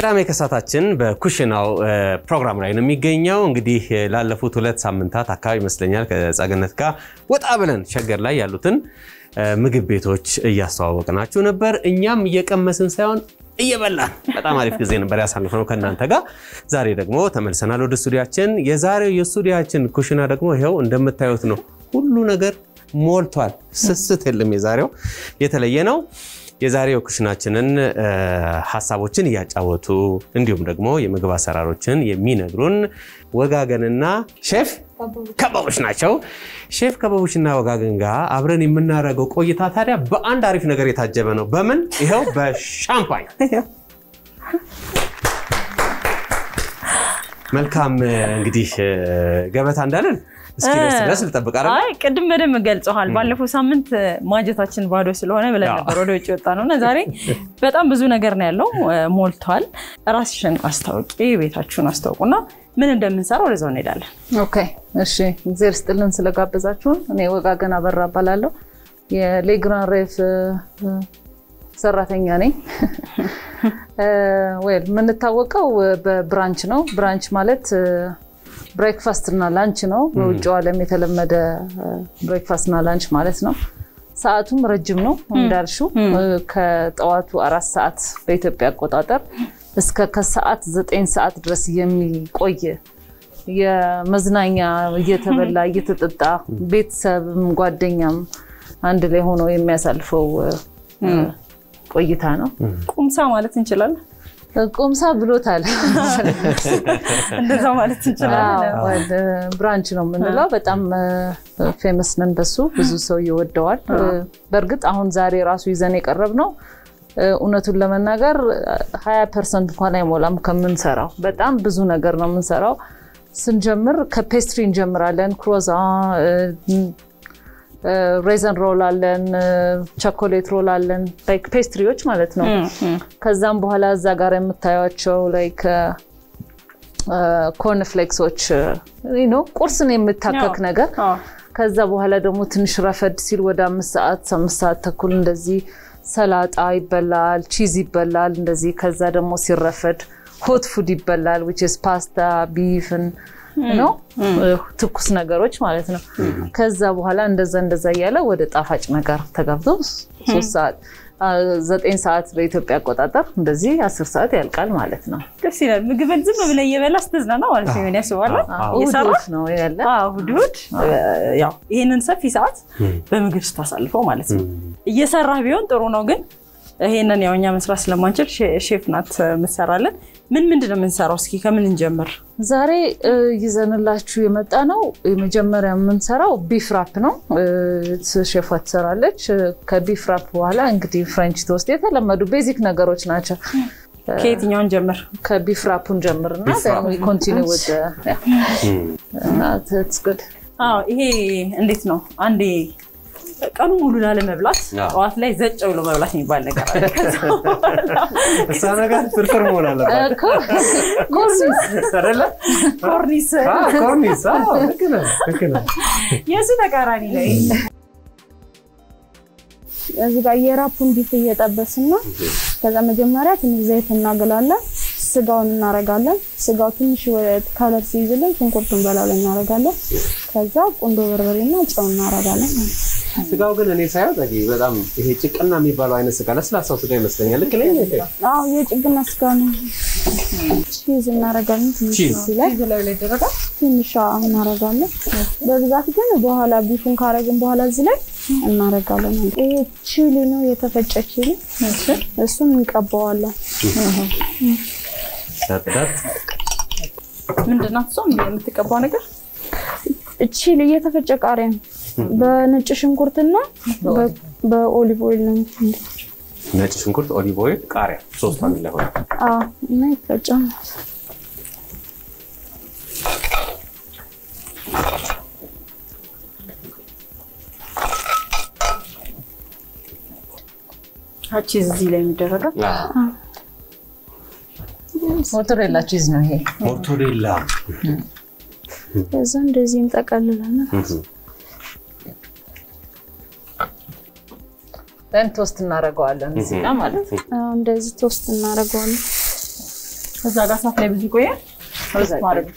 ቅዳሜ ከሳታችን በኩሽናው ፕሮግራም ላይ ነው የሚገኘው። እንግዲህ ላለፉት ሁለት ሳምንታት አካባቢ ይመስለኛል ከጸገነት ጋር ወጣ ብለን ሸገር ላይ ያሉትን ምግብ ቤቶች እያስተዋወቅናችሁ ነበር። እኛም እየቀመስን ሳይሆን እየበላን በጣም አሪፍ ጊዜ ነበር ያሳልፍነው ከእናንተ ጋር። ዛሬ ደግሞ ተመልሰናል ወደ ስቱዲያችን። የዛሬው የስቱዲያችን ኩሽና ደግሞ ይኸው እንደምታዩት ነው። ሁሉ ነገር ሞልቷል። ስስት የለም። የዛሬው የተለየ ነው። የዛሬው ኩሽናችንን ሀሳቦችን እያጫወቱ እንዲሁም ደግሞ የምግብ አሰራሮችን የሚነግሩን ወጋገንና ሼፍ ከበቦች ናቸው። ሼፍ ከበቦችና ወጋገን ጋር አብረን የምናደርገው ቆይታ ታዲያ በአንድ አሪፍ ነገር የታጀበ ነው። በምን? ይኸው በሻምፓኝ። መልካም እንግዲህ ገበታ እንዳለን እስኪ ደስ ድረስ ልጠብቅ? አይ ቅድም በደንብ ገልጸዋል። ባለፈው ሳምንት ማጀታችን ባዶ ስለሆነ ብለን ነበር ወደ ውጭ ወጣ ነው እና ዛሬ በጣም ብዙ ነገር ነው ያለው፣ ሞልቷል። ራስሽን አስታውቂ፣ ቤታችሁን አስታውቁና ምን እንደምንሰራ ወደዛው እንሄዳለን። okay እሺ፣ እግዚአብሔር ይስጥልን ስለጋበዛችሁን። እኔ ወጋገን አበራ እባላለሁ የሌግራንድ ሬቭ ሰራተኛ ነኝ። well የምንታወቀው በ brunch ነው። brunch ማለት breakfast እና lunch ነው። በውጭው ዓለም የተለመደ breakfast እና lunch ማለት ነው። ሰዓቱም ረጅም ነው እንዳልሽው ከጠዋቱ አራት ሰዓት በኢትዮጵያ አቆጣጠር እስከ ከሰዓት ዘጠኝ ሰዓት ድረስ የሚቆይ የመዝናኛ እየተበላ እየተጠጣ ቤተሰብም ጓደኛም አንድ ላይ ሆኖ የሚያሳልፈው ቆይታ ነው። ቁምሳ ማለት እንችላለን። ቁምሳ ብሎታል። እንደዛ ማለት እንችላለን። brunch ነው የምንለው። በጣም famous ነን በሱ ብዙ ሰው ይወደዋል። በእርግጥ አሁን ዛሬ ራሱ ይዘን የቀረብነው እውነቱን ለመናገር ሀያ percent እንኳን አይሞላም ከምንሰራው። በጣም ብዙ ነገር ነው የምንሰራው። ስንጀምር ከ pastry እንጀምራለን። croissant raisin roll አለን፣ chocolate roll አለን፣ like pastry ዎች ማለት ነው። ከዛም በኋላ እዛ ጋር የምታዩቸው like corn flakes ኦች ነው ቁርስን የምታከክ ነገር። ከዛ በኋላ ደግሞ ትንሽ ረፈድ ሲል ወደ አምስት ሰዓት አምስት ሰዓት ተኩል እንደዚህ ሰላጣ ይበላል፣ cheese ይበላል እንደዚህ። ከዛ ደግሞ ሲረፈድ hot food ይበላል which is ፓስታ beef ን ነው ትኩስ ነገሮች ማለት ነው። ከዛ በኋላ እንደዛ እንደዛ እያለ ወደ ጣፋጭ ነገር ተገብቶ ሶስት ሰዓት ዘጠኝ ሰዓት በኢትዮጵያ አቆጣጠር እንደዚህ አስር ሰዓት ያልቃል ማለት ነው። ደስ ይላል። ምግብን ዝም ብለህ እየበላ ስትዝናና ማለት ነው ያስባለ እሑድ ነው ያለ እሑድ እሑድ ያው ይህንን ሰፊ ሰዓት በምግብ ስታሳልፈው ማለት ነው። እየሰራህ ቢሆን ጥሩ ነው ግን ይሄንን ያው እኛ መስራት ስለማንችል ሼፍ ናት የምትሰራለን። ምን ምንድን ነው የምንሰራው? እስኪ ከምን እንጀምር? ዛሬ ይዘንላችሁ የመጣ ነው። የመጀመሪያ የምንሰራው beef wrap ነው። ሼፏ ትሰራለች። ከ beef wrap በኋላ እንግዲህ French toast የተለመዱ basic ነገሮች ናቸው። ከየትኛውን ጀምር? ከ beef wrap ኡን ጀምርና continue ይሄ እንዴት ነው አንዴ ቀኑ ሙሉ ላለመብላት ጠዋት ላይ ዘጭ ብሎ መብላት የሚባል ነገር አለ። እሷ ነገር ፍርፍር መሆን አለባት። ኮርኒስ ኮርኒስ ልክ ነህ፣ ልክ ነህ። የእሱ ተቃራኒ ነው። እዚህ ጋር የ wrap ኡን beef እየጠበስን ነው። ከዛ መጀመሪያ ትንሽ ዘይት እናገላለን። ስጋውን እናረጋለን። ስጋው ትንሽ color ሲይዝልን ሽንኩርቱን በላዩ ላይ እናረጋለን። ከዛ ቁንዶ በርበሬና ጨው እናረጋለን። ስጋው ግን እኔ ሳየው ጸጊ በጣም ይሄ ጭቅና የሚባለው አይነት ስጋ ለስላሳው ስጋ ይመስለኛል። ልክ ነኝ? አዎ የጭግና ስጋ ነው። ቺዝ እናረጋለን። ትንሽ ላይ ትንሽ እናረጋለን። በብዛት ግን በኋላ ቢፉን ካረግን በኋላ እዚህ ላይ እናረጋለን። ይሄ ቺሊ ነው የተፈጨ ቺሊ፣ እሱን እንቀባዋለን። ምንድን ናት እሷ የምትቀባው ነገር? chili የተፈጨ ቃሪያ ነው። በነጭ ሽንኩርትና በ olive oil ነው። ነጭ ሽንኩርት፣ olive oil፣ ቃሪያ ሶስቱ አንድ ላይ ሆነ እና ይፈጫል። cheese እዚህ ላይ የሚደረገው mozzarella cheese ነው ይሄ። ሞቶሬላ ከዛ እንደዚህ እንጠቀልላለን። ደን ቶስት እናደርገዋለን እዚህ ጋር ማለት ነው። እንደዚህ ቶስት እናደርገዋለን። እዛ ጋር ሳት ላይ ብዙ ይቆያል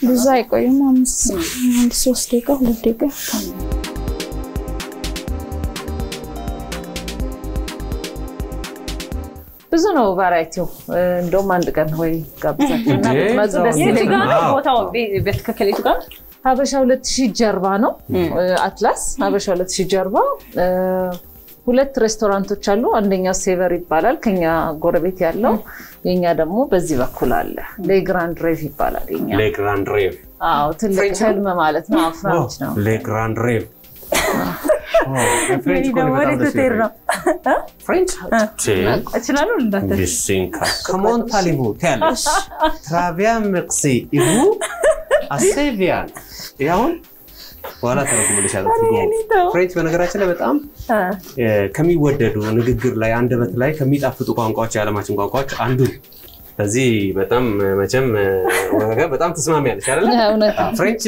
ብዙ አይቆይም። አምስት አንድ ሶስት ደቂቃ ሁለት ደቂቃ ብዙ ነው variety ው። እንደውም አንድ ቀን ወይ ጋብዛችሁ እና እንዴ፣ ብትመጡ ደስ እዛው የቱ ይለኛል። ጋር ነው አዎ። ቦታው? ቤ- በትክክል የቱ ጋር? ሀበሻ ሁለት ሺህ ጀርባ ነው አትላስ ሀበሻ ሁለት ሺህ ጀርባ ሁለት ሬስቶራንቶች አሉ። አንደኛው ሴቨር ይባላል ከኛ ጎረቤት ያለው፣ የኛ ደግሞ በዚህ በኩል አለ። ሌግራንድ ሬቭ ይባላል ሌግራንድ ሬቭ ትልቅ? ህልም ማለት ነው። French ነው። ሌግራንድ ሬቭ ትራቪያ መቅሲ ኢቡ አሴቪያን ይህ አሁን በኋላ ተረጉምልሻለሁ ትርጉሙ። French በነገራችን ላይ በጣም ከሚወደዱ ንግግር ላይ አንደበት ላይ ከሚጣፍጡ ቋንቋዎች የዓለማችን ቋንቋዎች አንዱ በዚህ በጣም መቼም በጣም? እውነት ነው። French?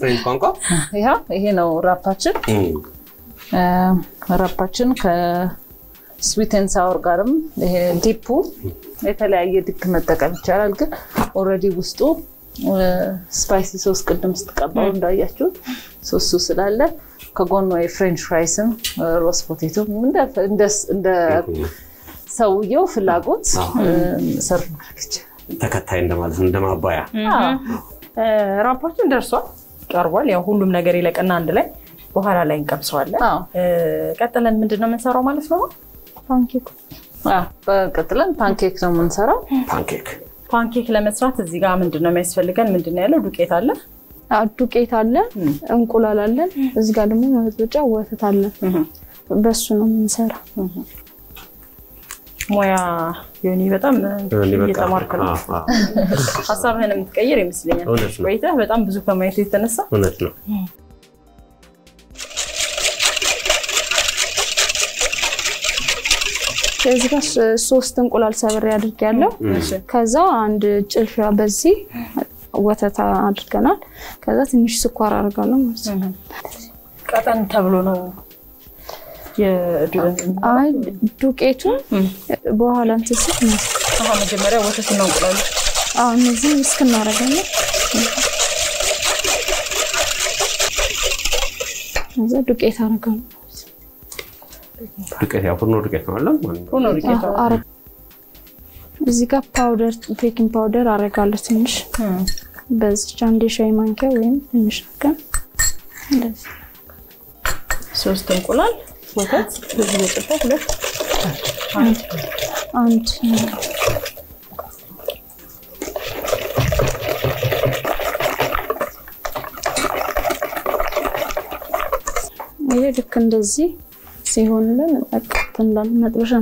French ቋንቋ ይኸው ይሄ ነው wrap ኣችን። wrap ኣችን and sour ጋርም ይሄ dip ኡ የተለያየ dip መጠቀም ይቻላል። ግን already ውስጡ spicy sauce ቅድም ስትቀባው እንዳያችሁት ሶሱ ስላለ ከጎኑ የ French fries ም roast potato እንደ ሰውየው ፍላጎት serve ማድረግ ተከታይ እንደማለት ነው፣ እንደማባያ። wrap ኣችን ደርሷል፣ ቀርቧል። ያው ሁሉም ነገር ይለቅና አንድ ላይ በኋላ ላይ እንቀምሰዋለን። ቀጥለን ምንድን ነው የምንሰራው ማለት ነው? ፓንኬክ። አዎ፣ በቀጥለን ፓንኬክ ነው የምንሰራው። ፓንኬክ ፓንኬክ ለመስራት እዚህ ጋር ምንድን ነው የሚያስፈልገን? ምንድን ነው ያለው? ዱቄት አለ። አዎ፣ ዱቄት አለን፣ እንቁላል አለን። እዚህ ጋር ደግሞ መበጥበጫ ወተት አለን። በሱ ነው የምንሰራ። ሙያ ዮኒ በጣም እየተማርክ ነው። አዎ፣ አዎ፣ ሀሳብህን የምትቀይር ይመስለኛል። ቆይተህ በጣም ብዙ ከማየቱ የተነሳ እውነት ነው። እዚህ ጋር ሶስት እንቁላል ሰብሬ አድርጌያለሁ። ከዛ አንድ ጭልፋ በዚህ ወተት አድርገናል። ከዛ ትንሽ ስኳር አደርጋለሁ ማለት ነው። ቀጠን ተብሎ ነው ዱቄቱን በኋላ እንትን ስል መጀመሪያ ወተት እና እንቁላሉ አዎ እነዚህ እስክናደርጋለን። ከዛ ዱቄት አደርጋለሁ። ዱቄት ያው ፍርኖ ዱቄት ነው አለ ማለት ነው። ሆኖ ዱቄት እዚህ ጋር powder baking powder አደርጋለሁ ትንሽ። በዚች አንድ የሻይ ማንኪያ ወይም ትንሽ ነገር እንደዚህ ሶስት እንቁላል ወተት ብዙ በጭልፋ ሁለት አንድ አንድ ይሄ ልክ እንደዚህ ሲሆንልን በቃ እንትን እንላለን። መጥበሻ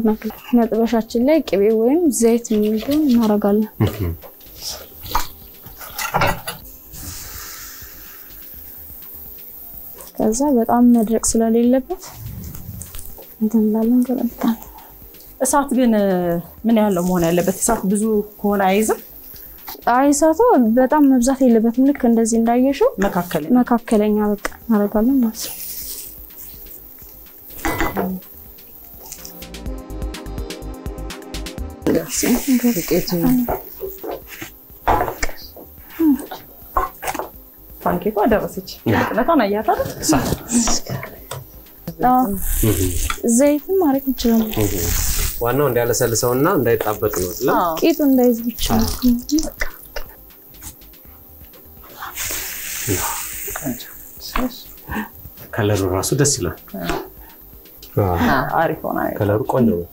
መጥበሻችን ላይ ቅቤ ወይም ዘይት የሚሆን እናደርጋለን። ከዛ በጣም መድረቅ ስለሌለበት እንትን እንላለን እሳት ግን ምን ነው መሆን ያለበት? እሳት ብዙ ከሆነ አይዝም። አይ እሳቱ በጣም መብዛት የለበትም። ልክ እንደዚህ እንዳየሽው መካከለኛ በቃ እናደርጋለን ማለት ነው። ዱቄቱ ፓንኬኳ ደረሰች። አይደል? አዎ፣ ዘይትም ማድረግ እንችላለን። ዋናው እንዲያለሰልሰው እና እንዳይጣበቅ ነው ቂጡ እንዳይዝ ብቻ ነው። ከለሩ ራሱ ደስ ይላል። አዎ፣ አሪፍ ሆና ከለሩ ቆንጆ ነው።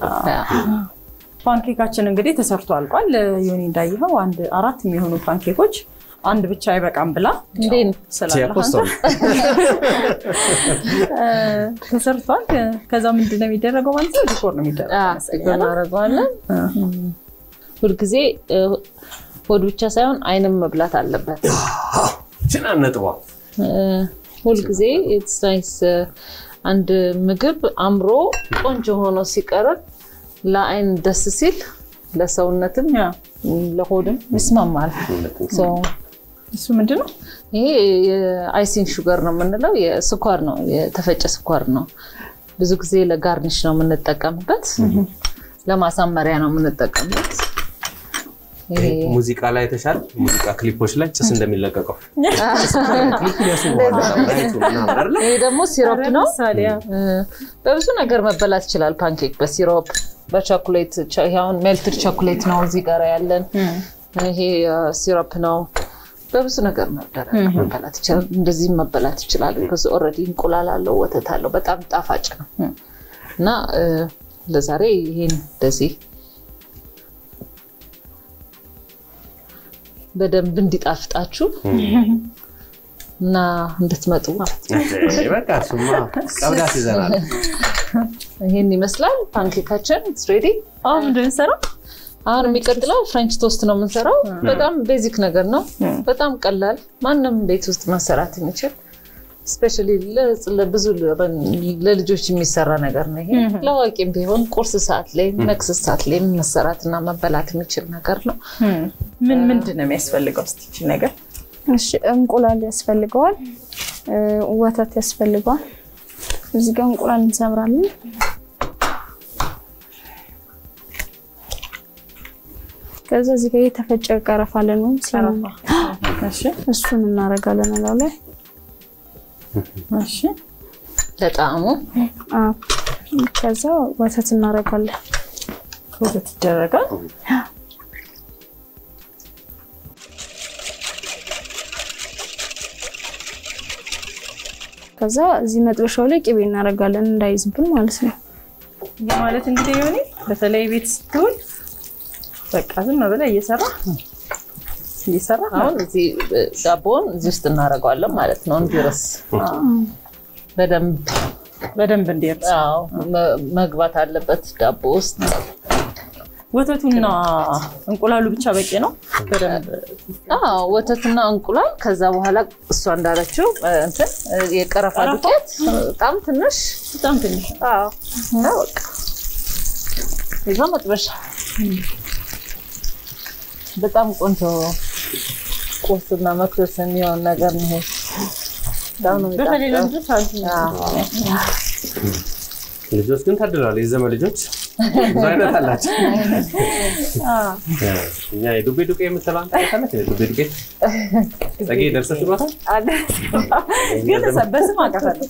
ፓንኬካችን እንግዲህ ተሰርቶ አልቋል። ዮኒ እንዳየኸው አንድ አራት የሚሆኑ pancake ኦች አንድ ብቻ አይበቃም ብላ ተሰርቷል። ከዛ ምንድን ነው የሚደረገው ማለት ነው? decor ነው? እናደርገዋለን። ሁልጊዜ እ፣ ሆድ ብቻ ሳይሆን አይንም መብላት አለበት። ችናን ነጥቧ እ፣ ሁልጊዜ it's nice አንድ ምግብ አምሮ ቆንጆ ሆኖ ሲቀርብ ለአይን ደስ ሲል ለሰውነትም ያ፣ ለሆድም ይስማማል። እሱ ምንድን ነው? ይሄ የአይሲንግ ሹገር ነው የምንለው፣ የስኳር ነው፣ የተፈጨ ስኳር ነው። ብዙ ጊዜ ለጋርኒሽ ነው የምንጠቀምበት፣ ለማሳመሪያ ነው የምንጠቀምበት። ይሄ ሙዚቃ ላይ ተሻል ሙዚቃ ክሊፖች ላይ ጭስ እንደሚለቀቀው? ይሄ ደግሞ syrup ነው። በብዙ ነገር መበላት ይችላል። pancake በ syrup ይሄ አሁን melted chocolate ነው እዚህ ጋር ያለን። ይሄ syrup ነው። በብዙ ነገር መበላት ይችላል። እንደዚህም መበላት ይችላል። ከዚ already እንቁላል አለው፣ ወተት አለው። በጣም ጣፋጭ ነው እና ለዛሬ ይሄን እንደዚህ በደንብ እንዲጣፍጣችሁ እና እንድትመጡ በቃ እሱማ ቀብዳት ይዘናል። ይሄን ይመስላል ፓንኬካችን ready። አሁን ምንድን የምንሰራው? አሁን የሚቀጥለው French toast ነው የምንሰራው። በጣም basic ነገር ነው። በጣም ቀላል ማንም ቤት ውስጥ መሰራት የሚችል specially ለብዙ ለልጆች የሚሰራ ነገር ነው። ይሄ ለአዋቂም ቢሆን ቁርስ ሰዓት ላይ መክሰስ ሰዓት ላይ መሰራትና መበላት የሚችል ነገር ነው። ምን ምንድን ነው የሚያስፈልገው? እስኪ ነገር እሺ እንቁላል ያስፈልገዋል፣ ወተት ያስፈልገዋል። እዚህ ጋር እንቁላል እንሰብራለን። ከዛ እዚህ ጋር የተፈጨ ቀረፋ አለን ቀረፋ። እሺ እሱን እናደርጋለን እላው ላይ እሺ ለጣዕሙ ከዛ ወተት እናደርጋለን። ወተት ይደረጋል። ከዛ እዚህ መጥበሻው ላይ ቅቤ እናደርጋለን እንዳይዝብን ማለት ነው። ይህ ማለት እንግዲህ የሆነ በተለይ ቤት ስትውል በቃ ዝም ብለህ እየሰራ እየሰራ አሁን እዚህ ዳቦውን እዚህ ውስጥ እናደርገዋለን ማለት ነው እንዲረስ በደንብ በደንብ እንዲርስ መግባት አለበት ዳቦ ውስጥ። ወተቱና እንቁላሉ ብቻ በቂ ነው። በደንብ አዎ፣ ወተትና እንቁላል። ከዛ በኋላ እሷ እንዳለችው እንትን የቀረፋ ቀረፋ? ዱቄት። በጣም ትንሽ? በጣም ትንሽ። አዎ፣ እና በቃ። ይዛ መጥበሻ። በጣም ቆንጆ ቁርስና መክሰስ የሚሆን ነገር ነው በተለይ ልጆች ግን ታድለዋል። የዘመን ልጆች ብዙ አይነት አላቸው። እኛ የዱቤ ዱቄ የምትለዋን ታውቃለች? የዱቤ ዱቄ ጸጌ ደርሰሽ ብሏታል። ግን በስም አውቃታለሁ።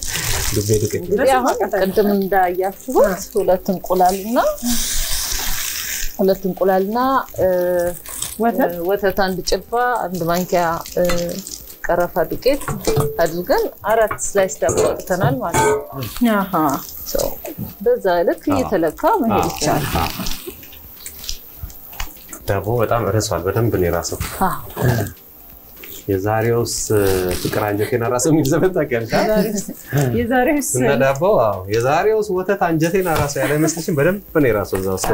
ዱቤ ዱቄ እንግዲህ አሁን ቅድም እንዳያችሁት ሁለት እንቁላልና ሁለት እንቁላልና ወተት? አንድ ጭልፋ አንድ ማንኪያ ቀረፋ ዱቄት አድርገን አራት ስላይስ ዳቦ አውጥተናል ማለት ነው። በዛ ልክ እየተለካ መሄድ ይቻላል። ዳቦ በጣም እርሷል። በደንብ ነው የራሰው። አዎ። የዛሬውስ ፍቅር አንጀቴን ራሰው የሚል ዘመን ታውቂያለሽ? የዛሬውስ እና ዳቦ አዎ፣ የዛሬውስ ወተት አንጀቴን ራሰው ያለ አይመስልሽም? በደንብ ነው የራሰው እዛ ውስጥ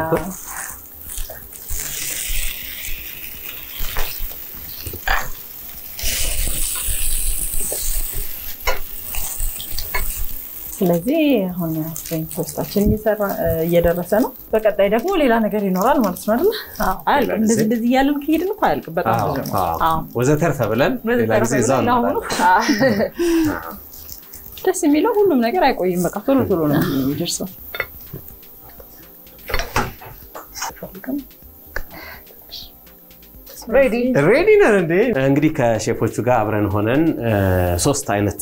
ስለዚህ አሁን እየሰራ እየደረሰ ነው። በቀጣይ ደግሞ ሌላ ነገር ይኖራል ማለት ነው አይደል? አያልቅም። እንደዚህ እንደዚህ እያለን ከሄድን እኮ አያልቅም። በጣም ነው። ወዘተርፈ ብለን ሌላ ጊዜ እዛው እንመጣለን። ደስ የሚለው ሁሉም ነገር አይቆይም። በቃ ቶሎ ቶሎ ነው የሚደርሰው። ሬዲ ነን እንዴ? እንግዲህ ከሼፎቹ ጋር አብረን ሆነን ሶስት አይነት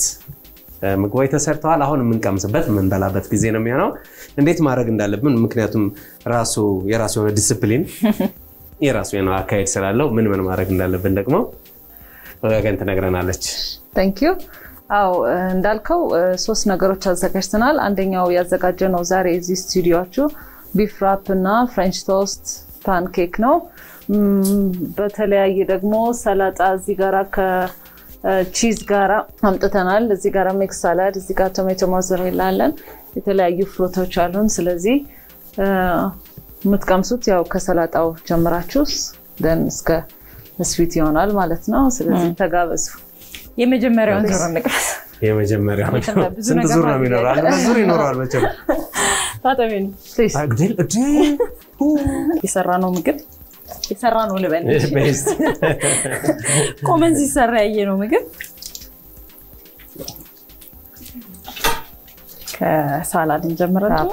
ምግቦች ተሰርተዋል። አሁን የምንቀምስበት የምንበላበት ጊዜ ነው የሚሆነው። እንዴት ማድረግ እንዳለብን ምክንያቱም ራሱ የራሱ የሆነ ዲስፕሊን የራሱ የሆነ አካሄድ ስላለው ምን ምን ማድረግ እንዳለብን ደግሞ ወገን ትነግረናለች። Thank you። አዎ እንዳልከው ሶስት ነገሮች አዘጋጅተናል። አንደኛው ያዘጋጀነው ዛሬ እዚህ ስቱዲዮችሁ beef wrap እና French toast pancake ነው። በተለያየ ደግሞ ሰላጣ እዚህ ጋራ ከ cheese ጋራ አምጥተናል። እዚህ ጋራ mix salad፣ እዚህ ጋር tomato mozzarella አለን። የተለያዩ fruit ኦች አሉን። ስለዚህ የምትቀምሱት ያው ከሰላጣው ጀምራችሁ then እስከ sweet ይሆናል ማለት ነው። ስለዚህ ተጋበዙ። የመጀመሪያውን ዙር እንቅመስ። የመጀመሪያው ብዙ ስንት ዙር ነው? አንድ ዙር ይኖረዋል መቼም። ታጠቢ ነው የሰራነው ምግብ የሰራነው ልበል ቆመን ሲሰራ ያየነው ምግብ ከ salad እንጀምራለን።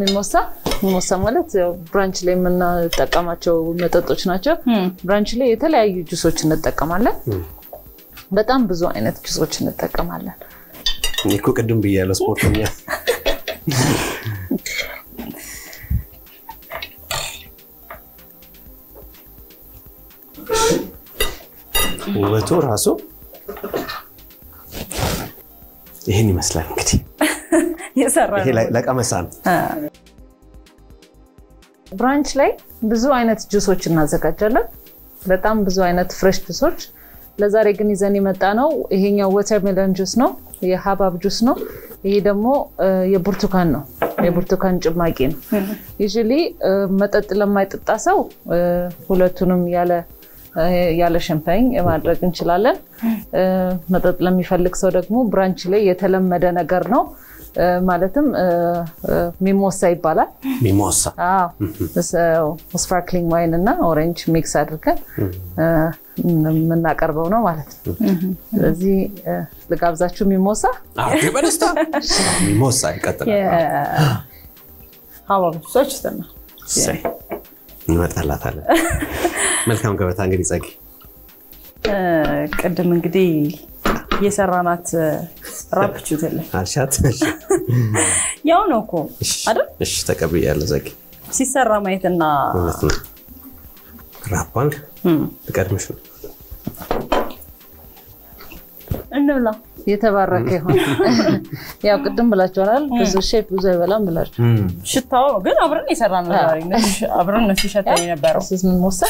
mimosa. mimosa ማለት ያው brunch ላይ የምንጠቀማቸው መጠጦች ናቸው። brunch ላይ የተለያዩ ጁሶች እንጠቀማለን። በጣም ብዙ አይነት ጁሶች እንጠቀማለን። እኔ እኮ ቅድም ብያለሁ ስፖርተኛ ውበቱ ራሱ ይህን ይመስላል። እንግዲህ የሰራ ለቀመሳ ነው። brunch ላይ ብዙ አይነት ጁሶች እናዘጋጃለን። በጣም ብዙ አይነት fresh juice ኦች። ለዛሬ ግን ይዘን የመጣነው ይሄኛው watermelon juice ነው፣ የሀባብ ጁስ ነው። ይሄ ደግሞ የብርቱካን ነው፣ የብርቱካን ጭማቂ ነው። usually መጠጥ ለማይጠጣ ሰው ሁለቱንም ያለ ያለ ሸምፓኝ ማድረግ እንችላለን። መጠጥ ለሚፈልግ ሰው ደግሞ brunch ላይ የተለመደ ነገር ነው። ማለትም mimosa ይባላል። mimosa ስፓርክሊንግ ዋይን እና ኦሬንጅ ሚክስ አድርገን የምናቀርበው ነው ማለት ነው። ስለዚህ ልጋብዛችሁ ሚሞሳ። አዎ፣ በደስታ ሚሞሳ ይቀጥላል። እንመጣላታለን። መልካም ገበታ እንግዲህ ጸጊ ቅድም እንግዲህ የሰራናት ራፕቹትል አልሻት። እሺ፣ ያው ነው እኮ አይደል? እሺ፣ ተቀብያለሁ ጸጊ። ሲሰራ ማየትና እውነት ነው። ራፓን ትቀድምሽ ነው። እንብላ። የተባረከ ይሆን። ያው ቅድም ብላችኋል፣ ብዙ ሼፍ ብዙ አይበላም ብላችሁ። ሽታው ነው። ግን አብረን የሰራነው አብረን ነው ሲሸተን የነበረው። ስ ሚሞሳ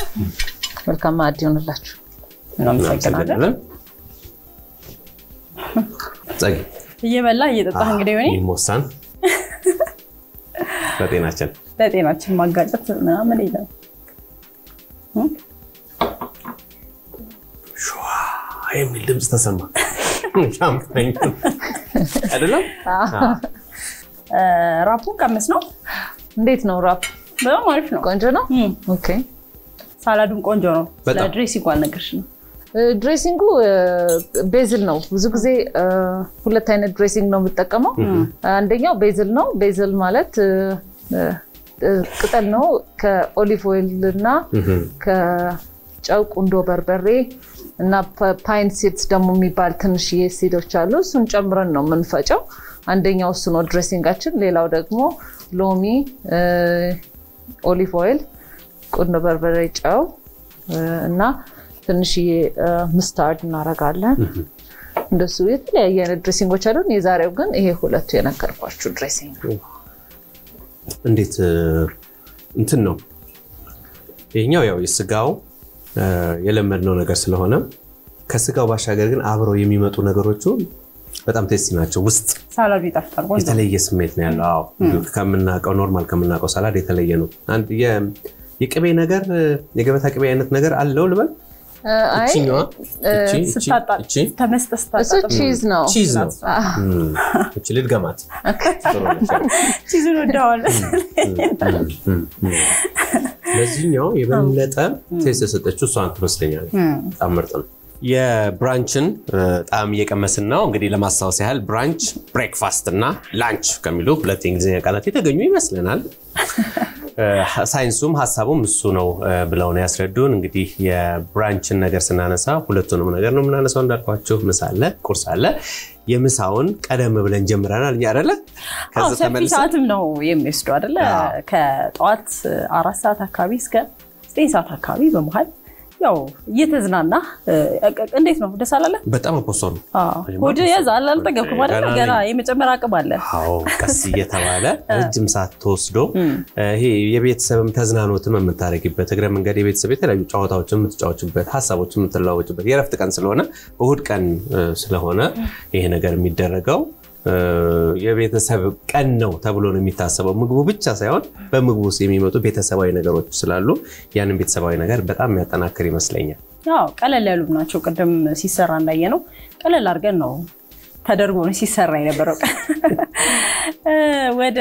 መልካም ማዕድ ይሆንላችሁ። እናመሰግናለን። እየበላ እየጠጣህ እንግዲህ ሆኔ ሚሞሳን ለጤናችን። ለጤናችን ማጋጨት ምናምን የለም። የሚል ድምፅ ተሰማ። ሻምፓኝ አይደለም? ራፑን ቀመስ ነው። እንዴት ነው ራፕ? በጣም አሪፍ ነው። ቆንጆ ነው። ኦኬ ሳላዱም ቆንጆ ነው። ስለ በጣም። ድሬሲንግ አልነገርሽ ነው። ድሬሲንጉ basil ነው። ብዙ ጊዜ ሁለት አይነት dressing ነው የምጠቀመው። አንደኛው basil ነው። basil ማለት ቅጠል ነው። ከ olive oil እና ከጨው ቁንዶ በርበሬ እና pine seeds ደግሞ የሚባል ትንሽዬ seed ኦች አሉ። እሱን ጨምረን ነው የምንፈጨው። አንደኛው እሱ ነው ድሬሲንጋችን። ሌላው ደግሞ ሎሚ፣ olive oil፣ ቁንዶ በርበሬ፣ ጨው እና ትንሽዬ mustard እናደርጋለን። እንደሱ የተለያየ አይነት dressing ኦች አሉን። የዛሬው ግን ይሄ ሁለቱ የነገርኳችሁ ድሬሲንግ እንዴት እንትን ነው ይሄኛው ያው የስጋው የለመድነው ነገር ስለሆነ ከስጋው ባሻገር ግን አብረው የሚመጡ ነገሮቹ በጣም tasty ናቸው። ውስጥ ሳላዱ ይጣፍጣል። የተለየ ስሜት ነው ያለው። ከምናውቀው normal ከምናውቀው salad የተለየ ነው። የቅቤ ነገር የገበታ ቅቤ አይነት ነገር አለው ልበል። እሱ cheese ነው። cheese ነው። እም፣ እቺ ልድገማት ቺዙን ወደዋለን። ለዚህኛው የበለጠ taste የሰጠችው እሷን ትመስለኛለች። በጣም ምርጥ ነው። የብራንችን ጣዕም እየቀመስን ነው። እንግዲህ ለማስታወስ ያህል brunch breakfast እና lunch ከሚሉ ሁለት የእንግሊዝኛ ቃላት የተገኙ ይመስለናል። ሳይንሱም ሀሳቡም እሱ ነው ብለው ነው ያስረዱን። እንግዲህ የብራንችን ነገር ስናነሳ ሁለቱንም ነገር ነው የምናነሳው። እንዳልኳችሁ ምሳ አለ፣ ቁርስ አለ። የምሳውን ቀደም ብለን ጀምረናል እኛ አይደለ? አዎ፣ ከዛ ሰፊ ሰዓትም ነው የሚወስዱ አይደለ? አዎ። ከጠዋት አራት ሰዓት አካባቢ እስከ ዘጠኝ ሰዓት አካባቢ በመሀል ያው እየተዝናና እንዴት ነው ደስ አላለ? በጣም አፖስቶ ነው። ሆድ ያዝ አላልጠገብክም አይደለ? ገና የመጨመር አቅም አለ። አዎ ቀስ እየተባለ ረጅም ሰዓት ተወስዶ ይሄ የቤተሰብም ተዝናኖትም የምታደርጊበት እግረ መንገድ የቤተሰብ የተለያዩ ጨዋታዎችን የምትጫወችበት ሀሳቦችን የምትለዋወጭበት የእረፍት ቀን ስለሆነ እሁድ ቀን ስለሆነ ይሄ ነገር የሚደረገው የቤተሰብ ቀን ነው ተብሎ ነው የሚታሰበው። ምግቡ ብቻ ሳይሆን በምግቡ ውስጥ የሚመጡ ቤተሰባዊ ነገሮች ስላሉ ያንን ቤተሰባዊ ነገር በጣም የሚያጠናክር ይመስለኛል። ቀለል ያሉ ናቸው። ቅድም ሲሰራ እንዳየነው ቀለል አድርገን ነው ተደርጎ ነው ሲሰራ የነበረው። ወደ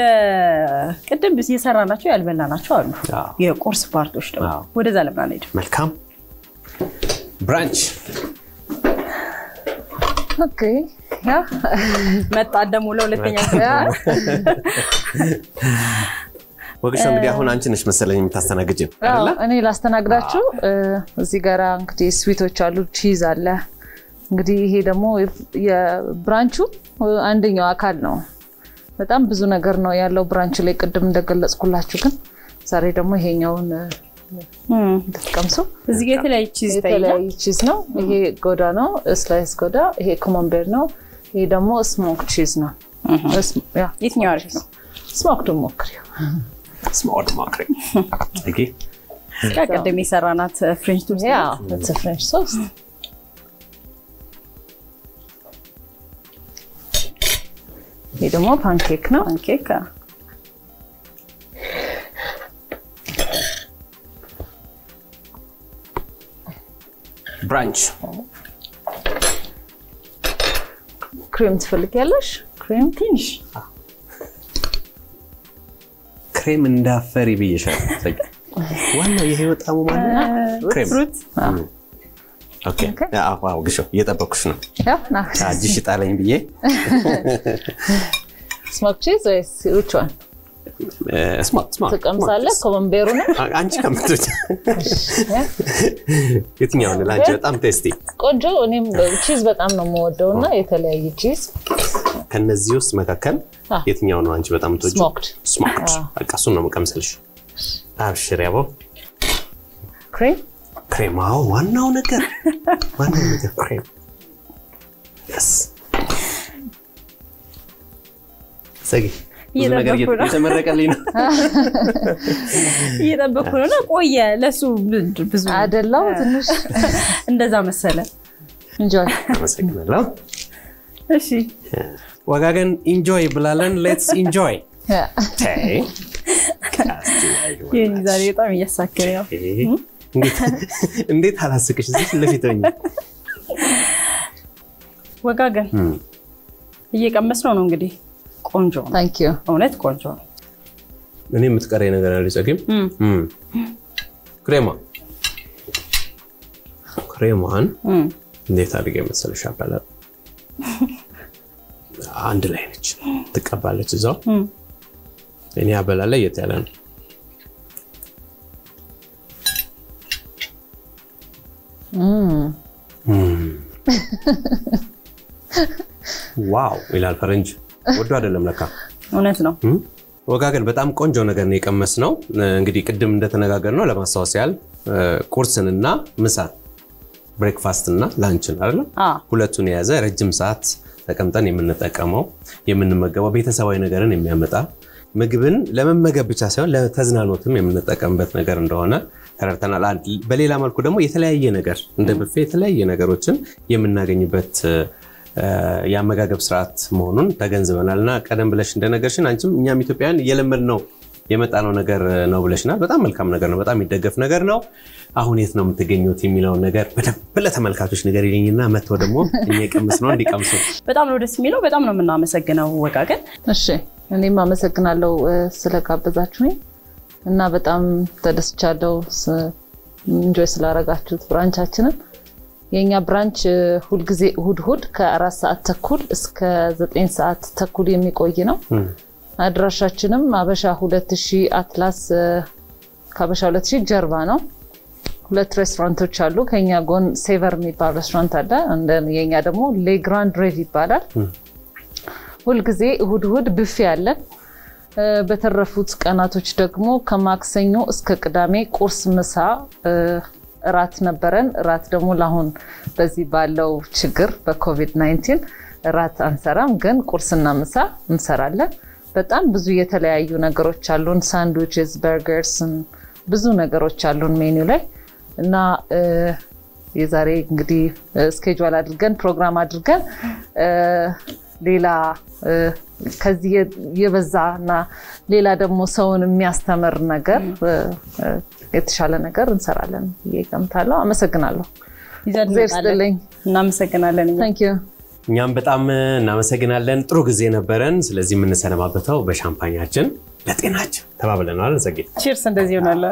ቅድም የሰራናቸው ያልበላናቸው አሉ የቁርስ part ኦች ደግሞ ወደዛ ለምን አንሄድም? መልካም brunch okay መጣ ደግሞ ለሁለተኛ ወግሽ እንግዲህ አሁን አንቺ ነሽ መሰለኝ የምታስተናግጅን? እኔ ላስተናግዳችሁ። እዚህ ጋራ እንግዲህ sweet ኦች አሉ፣ cheese አለ። እንግዲህ ይሄ ደግሞ የ brunch ኡ አንደኛው አካል ነው። በጣም ብዙ ነገር ነው ያለው brunch ኡ ላይ ቅድም እንደገለጽኩላችሁ፣ ግን ዛሬ ደግሞ ይሄኛውን እንድትቀምሱ እዚህ የተለያዩ cheese ይታያል። cheese ነው። ይሄ Gouda ነው፣ slice Gouda። ይሄ Camembert ነው። ይሄ ደግሞ smoked cheese ነው። የትኛው አሪፍ ነው? smoked ሞክሪው። ስማርት ማክሬ ኦኬ ቀደም የሰራናት French toast French toast ይህ ደግሞ pancake ነው። pancake brunch። ክሬም ትፈልጊያለሽ? ክሬም ትንሽ። ክሬም እንዳፈሪ ብዬሻለሁ። ዋናው የህይወት ጣሙ ማለት ክሬም። ግሾ እየጠበኩሽ ነው። እጅሽ ጣለኝ ብዬ። ስሞክ ቺዝ ወይስ one? ስማርት ስማርት ትቀምሳለህ? ኮመንቤሩ ነው? አንቺ ከምትወጪ። የትኛውን ለአንቺ በጣም tasty። ቆንጆ። እኔም cheese በጣም ነው የምወደው እና የተለያየ cheese። ከነዚህ ውስጥ መካከል የትኛው ነው አንቺ በጣም የምትወጂው? smoked። smoked። በቃ እሱን ነው የምቀምስልሽ። አብሽር ያበው። ክሬም? ክሬም። አዎ ዋናው ነገር ዋናው ነገር ክሬም። ሰጊ ብዙ ነገር እየጠበኩ ነው። እየተመረቀልኝ ነው። እየጠበኩ ነው እና ቆየ ለሱ ብዙ አደላው ትንሽ እንደዛ መሰለ። እንጆይ አመሰግናለሁ። እሺ ወጋገን ኢንጆይ ብላለን። ሌትስ ኢንጆይ ይህን ዛሬ በጣም እያሳከረ ነው። እንዴት አላስቅሽ? እዚህ ፊት ለፊት ወጋገን እየቀመስ ነው ነው እንግዲህ ቆንጆ ነው። እውነት ቆንጆ ነው። እኔ የምትቀረኝ ነገር አለ ጸጊም? ክሬማ። ክሬማን እም፣ እንዴት አድርጌ መሰለሽ አባላል አንድ ላይ ነች። ትቀባለች እዛው? እኔ አበላ ላይ የት ያለ ነው? wow ይላል ፈረንጅ ወዶ አይደለም ለካ እውነት ነው። ወጋገን በጣም ቆንጆ ነገር ነው የቀመስ ነው። እንግዲህ ቅድም እንደተነጋገር ነው ለማስታወስ ያህል ቁርስንና ምሳን breakfast እና ላንችን አይደለ አ ሁለቱን የያዘ ረጅም ሰዓት ተቀምጠን የምንጠቀመው የምንመገበው ቤተሰባዊ ነገርን የሚያመጣ ምግብን ለመመገብ ብቻ ሳይሆን ለመዝናናትም የምንጠቀምበት ነገር እንደሆነ ተረድተናል። በሌላ መልኩ ደግሞ የተለያየ ነገር እንደ ብፌ የተለያየ ነገሮችን የምናገኝበት የአመጋገብ ስርዓት መሆኑን ተገንዝበናል እና ቀደም ብለሽ እንደነገርሽን አንቺም እኛም ኢትዮጵያውያን እየለመድነው የመጣነው ነገር ነው ብለሽናል። በጣም መልካም ነገር ነው። በጣም የሚደገፍ ነገር ነው። አሁን የት ነው የምትገኙት የሚለውን ነገር በደንብ ለተመልካቾች ነገር ይልኝና መጥተው ደግሞ እኛ የቀምስ ነው እንዲቀምሱ በጣም ነው ደስ የሚለው። በጣም ነው የምናመሰግነው ወጋገን። እሺ እኔም አመሰግናለሁ ስለጋበዛችሁኝ እና በጣም ተደስቻለሁ enjoy ስላረጋችሁት brunch ኣችንን። የእኛ brunch ሁልጊዜ እሁድ እሁድ ከአራት ሰዓት ተኩል እስከ ዘጠኝ ሰዓት ተኩል የሚቆይ ነው። አድራሻችንም አበሻ ሁለት ሺህ አትላስ ከአበሻ ሁለት ሺህ ጀርባ ነው። ሁለት ሬስቶራንቶች አሉ። ከኛ ጎን ሴቨር የሚባል ሬስቶራንት አለ። የኛ ደግሞ ሌግራንድ ሬቭ ይባላል። ሁልጊዜ እሁድ እሁድ ብፌ አለን። በተረፉት ቀናቶች ደግሞ ከማክሰኞ እስከ ቅዳሜ ቁርስ፣ ምሳ፣ እራት ነበረን። እራት ደግሞ ለአሁን በዚህ ባለው ችግር በኮቪድ 19 እራት አንሰራም፣ ግን ቁርስና ምሳ እንሰራለን። በጣም ብዙ የተለያዩ ነገሮች አሉን። ሳንድዊችስ፣ በርገርስ፣ ብዙ ነገሮች አሉን ሜኒው ላይ እና የዛሬ እንግዲህ schedule አድርገን ፕሮግራም አድርገን ሌላ ከዚህ የበዛ እና ሌላ ደግሞ ሰውን የሚያስተምር ነገር የተሻለ ነገር እንሰራለን ብዬ እገምታለሁ። አመሰግናለሁ። ይዘን እግዚአብሔር ይስጥልኝ። እናመሰግናለን። እኛም በጣም እናመሰግናለን። ጥሩ ጊዜ ነበረን። ስለዚህ የምንሰነባበተው በሻምፓኛችን ለጤናችን ተባብለናል። ዘጌ cheers እንደዚህ ይሆናል።